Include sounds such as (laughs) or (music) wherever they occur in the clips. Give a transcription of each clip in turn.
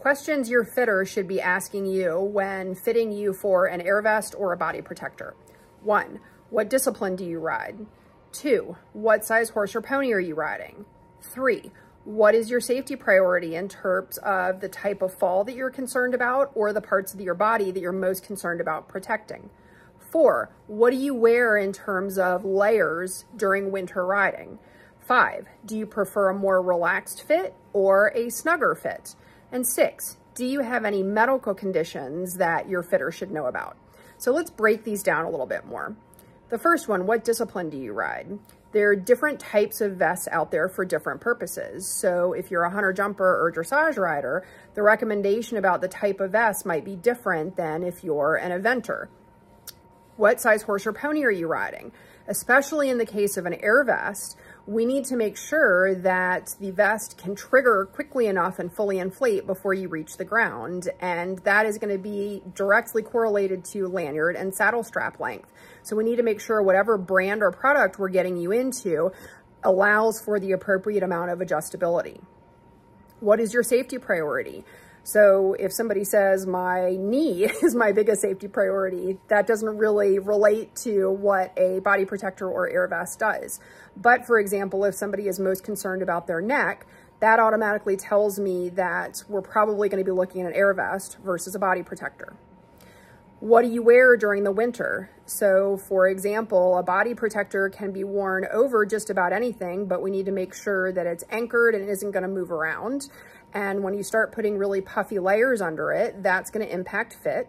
Questions your fitter should be asking you when fitting you for an air vest or a body protector. One, what discipline do you ride? Two, what size horse or pony are you riding? Three, what is your safety priority in terms of the type of fall that you're concerned about or the parts of your body that you're most concerned about protecting? Four, what do you wear in terms of layers during winter riding? Five, do you prefer a more relaxed fit or a snugger fit? And six, do you have any medical conditions that your fitter should know about? So let's break these down a little bit more. The first one, what discipline do you ride? There are different types of vests out there for different purposes. So if you're a hunter jumper or dressage rider, the recommendation about the type of vest might be different than if you're an eventer. What size horse or pony are you riding? Especially in the case of an air vest, we need to make sure that the vest can trigger quickly enough and fully inflate before you reach the ground. And that is gonna be directly correlated to lanyard and saddle strap length. So we need to make sure whatever brand or product we're getting you into allows for the appropriate amount of adjustability. What is your safety priority? So if somebody says my knee (laughs) is my biggest safety priority, that doesn't really relate to what a body protector or air vest does. But for example, if somebody is most concerned about their neck, that automatically tells me that we're probably gonna be looking at an air vest versus a body protector. What do you wear during the winter? So for example, a body protector can be worn over just about anything, but we need to make sure that it's anchored and isn't gonna move around. And when you start putting really puffy layers under it, that's gonna impact fit.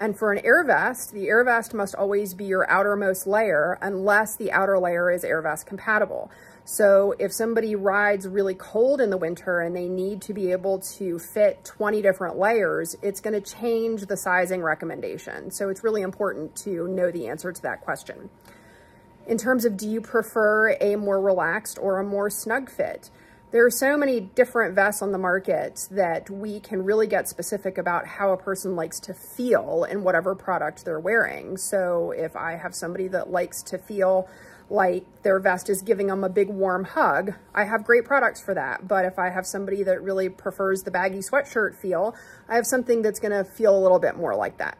And for an air vest, the air vest must always be your outermost layer unless the outer layer is air vest compatible. So if somebody rides really cold in the winter and they need to be able to fit 20 different layers, it's gonna change the sizing recommendation. So it's really important to know the answer to that question. In terms of do you prefer a more relaxed or a more snug fit? There are so many different vests on the market that we can really get specific about how a person likes to feel in whatever product they're wearing. So if I have somebody that likes to feel like their vest is giving them a big warm hug, I have great products for that. But if I have somebody that really prefers the baggy sweatshirt feel, I have something that's gonna feel a little bit more like that.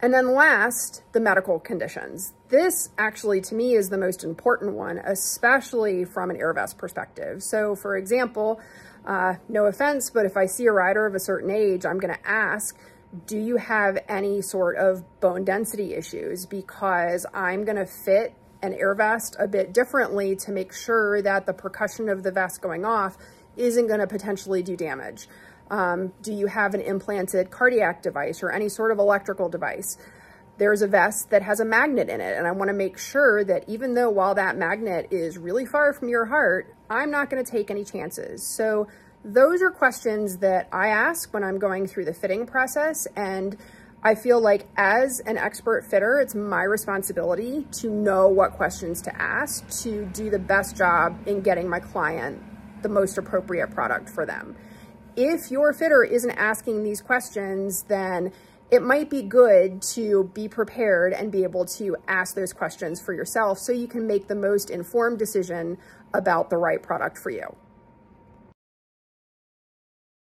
And then last, the medical conditions. This actually to me is the most important one, especially from an air vest perspective. So for example, uh, no offense, but if I see a rider of a certain age, I'm gonna ask, do you have any sort of bone density issues? Because I'm gonna fit an air vest a bit differently to make sure that the percussion of the vest going off isn't gonna potentially do damage. Um, do you have an implanted cardiac device or any sort of electrical device? There's a vest that has a magnet in it. And I wanna make sure that even though while that magnet is really far from your heart, I'm not gonna take any chances. So those are questions that I ask when I'm going through the fitting process. And I feel like as an expert fitter, it's my responsibility to know what questions to ask to do the best job in getting my client the most appropriate product for them if your fitter isn't asking these questions, then it might be good to be prepared and be able to ask those questions for yourself so you can make the most informed decision about the right product for you.